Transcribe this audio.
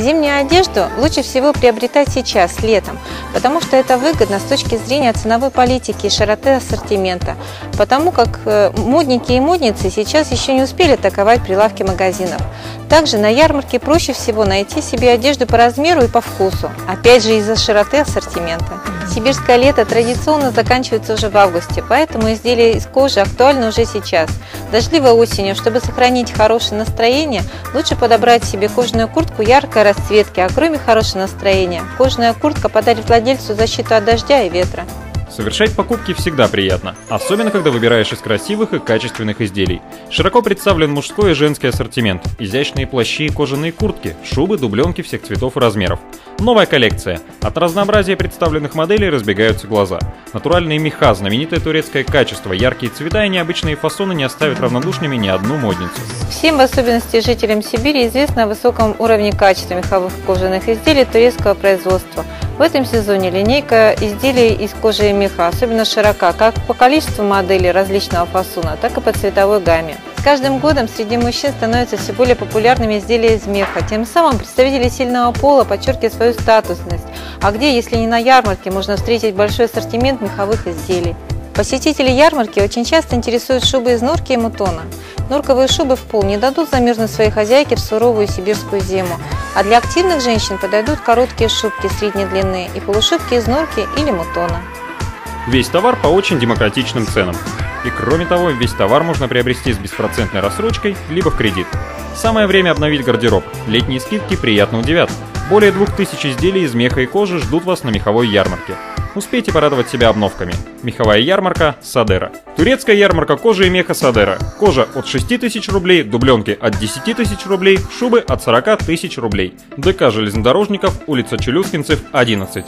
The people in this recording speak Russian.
Зимнюю одежду лучше всего приобретать сейчас, летом, потому что это выгодно с точки зрения ценовой политики и широты ассортимента, потому как э, модники и модницы сейчас еще не успели атаковать прилавки магазинов. Также на ярмарке проще всего найти себе одежду по размеру и по вкусу, опять же из-за широты ассортимента. Сибирское лето традиционно заканчивается уже в августе, поэтому изделия из кожи актуальны уже сейчас. Дождливой осенью, чтобы сохранить хорошее настроение, лучше подобрать себе кожаную куртку яркой расцветки, а кроме хорошего настроения, кожаная куртка подарит владельцу защиту от дождя и ветра. Совершать покупки всегда приятно, особенно когда выбираешь из красивых и качественных изделий. Широко представлен мужской и женский ассортимент, изящные плащи и кожаные куртки, шубы, дубленки всех цветов и размеров. Новая коллекция. От разнообразия представленных моделей разбегаются глаза. Натуральные меха, знаменитое турецкое качество, яркие цвета и необычные фасоны не оставят равнодушными ни одну модницу. Всем, в особенности жителям Сибири, известно о высоком уровне качества меховых кожаных изделий турецкого производства – в этом сезоне линейка изделий из кожи и меха особенно широка как по количеству моделей различного фасона, так и по цветовой гамме. С каждым годом среди мужчин становятся все более популярными изделия из меха. Тем самым представители сильного пола подчеркивают свою статусность. А где, если не на ярмарке, можно встретить большой ассортимент меховых изделий? Посетители ярмарки очень часто интересуют шубы из норки и мутона. Норковые шубы в пол не дадут замерзнуть своей хозяйке в суровую сибирскую зиму, а для активных женщин подойдут короткие шубки средней длины и полушубки из норки или мутона. Весь товар по очень демократичным ценам. И кроме того, весь товар можно приобрести с беспроцентной рассрочкой, либо в кредит. Самое время обновить гардероб. Летние скидки приятно удивят. Более 2000 изделий из меха и кожи ждут вас на меховой ярмарке. Успейте порадовать себя обновками. Меховая ярмарка Садера. Турецкая ярмарка кожи и меха Садера. Кожа от 6 тысяч рублей, дубленки от 10 тысяч рублей, шубы от 40 тысяч рублей. ДК железнодорожников, улица Челюскинцев, 11.